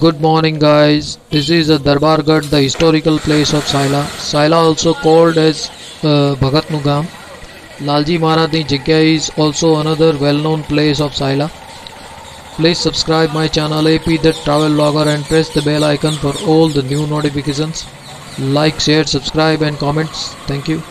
Good morning guys. This is a Darbargadh, the historical place of Sayla. Sayla also called as uh, Bhagat Nugam. Lalji Maharajni Jagya is also another well-known place of Sayla. Please subscribe my channel Appi the Travel Vlogger and press the bell icon for all the new notifications. Like, share, subscribe and comments. Thank you.